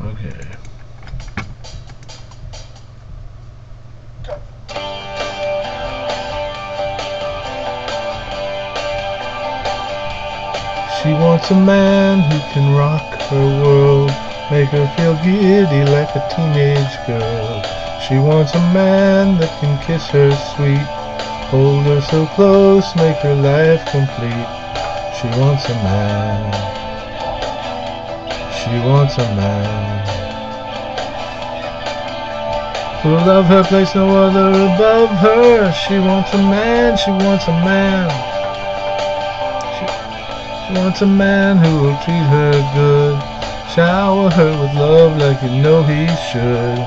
Okay. She wants a man who can rock her world, make her feel giddy like a teenage girl. She wants a man that can kiss her sweet, hold her so close, make her life complete. She wants a man. She wants a man. Who will love her, place no other above her. She wants a man, she wants a man. She wants a man who will treat her good. Shower her with love like you know he should.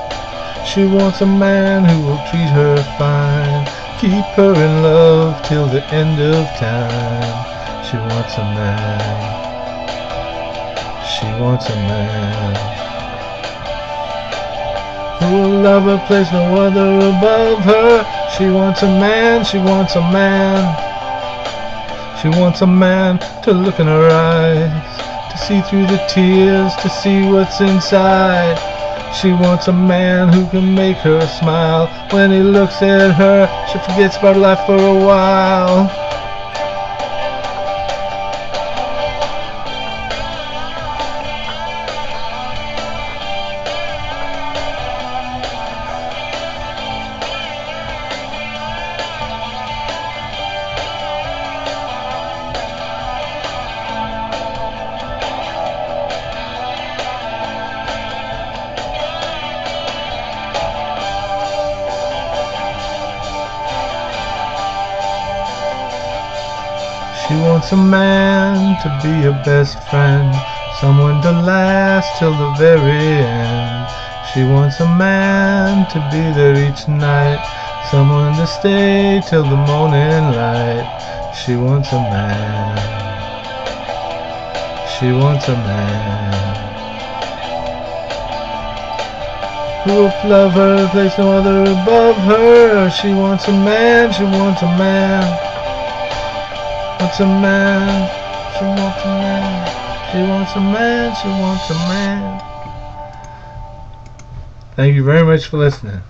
She wants a man who will treat her fine. Keep her in love till the end of time. She wants a man. She wants a man. Who will love her, place no other above her. She wants a man, she wants a man. She wants a man to look in her eyes, to see through the tears, to see what's inside. She wants a man who can make her smile. When he looks at her, she forgets about life for a while. She wants a man to be her best friend, someone to last till the very end. She wants a man to be there each night, someone to stay till the morning light. She wants a man. She wants a man. Who will love her, place no other above her. She wants a man, she wants a man. She wants a man, she wants a man. She wants a man, she wants a man. Thank you very much for listening.